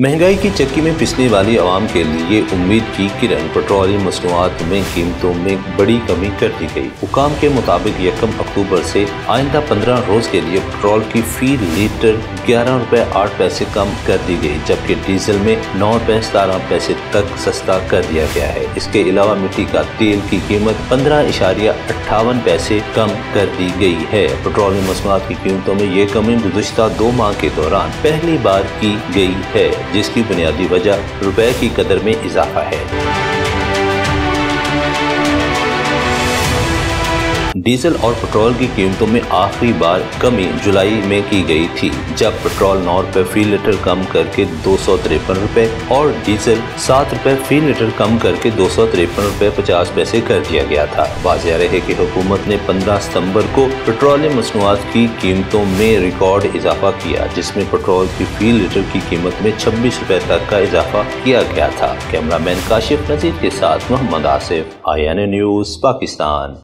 महँगाई की चक्की में पिसने वाली आवाम के लिए उम्मीद की किरण पेट्रोलियम मसनूआत में कीमतों में बड़ी कमी कर दी गई। हुकाम के मुताबिक यकम अक्टूबर से आइंदा पंद्रह रोज के लिए पेट्रोल की फ़ी लीटर ग्यारह रुपए आठ पैसे कम कर दी गई, जबकि डीजल में नौ रुपए सतारह पैसे तक सस्ता कर दिया गया है। इसके अलावा मिट्टी का तेल की कीमत पंद्रह इशारिया अट्ठावन पैसे कम कर दी गई है। पेट्रोलियम मसनूआत की कीमतों में ये कमी गुजशत दो माह के दौरान पहली बार की गई है। जिसकी बुनियादी वजह रुपए की कदर में इजाफा है। डीजल और पेट्रोल की कीमतों में आखिरी बार कमी जुलाई में की गई थी, जब पेट्रोल नौ रुपए फ़ी लीटर कम करके दो सौ तिरपन रुपए और डीजल सात रुपए फ़ी लीटर कम करके दो सौ तिरपन रुपए पचास पैसे कर दिया गया था। वाजिया रहे की हुकूमत ने पंद्रह सितंबर को पेट्रोलियम मसनूआत की कीमतों में रिकॉर्ड इजाफा किया, जिसमें पेट्रोल की फ़ी लीटर की कीमत में छब्बीस रुपए तक का इजाफा किया गया था। कैमरा मैन काशिफ नजीर के साथ मोहम्मद आसिफ आई न्यूज़, पाकिस्तान।